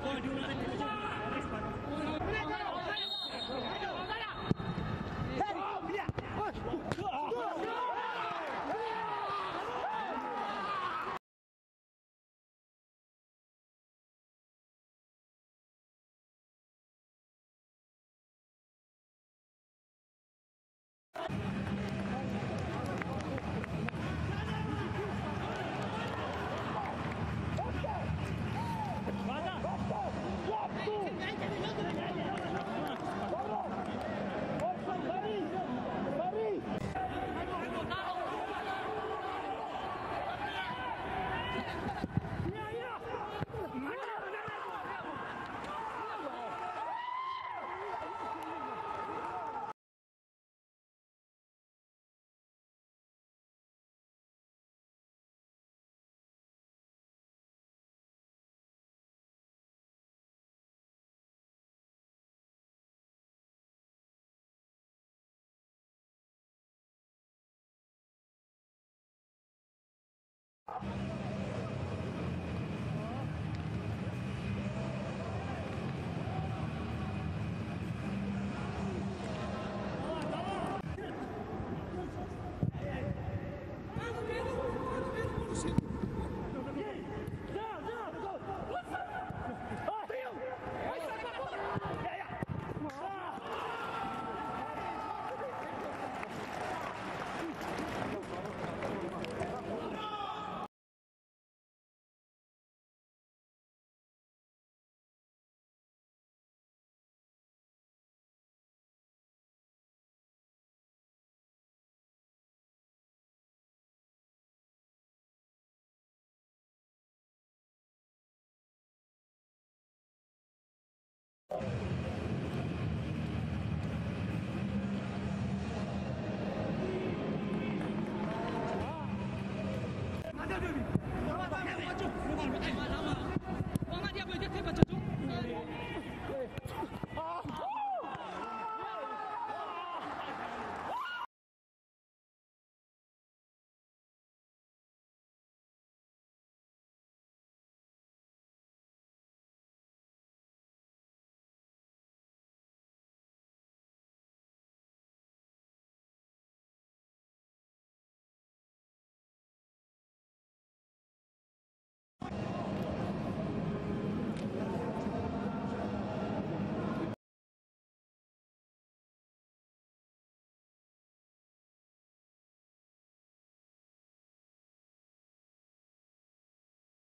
Point. Come on.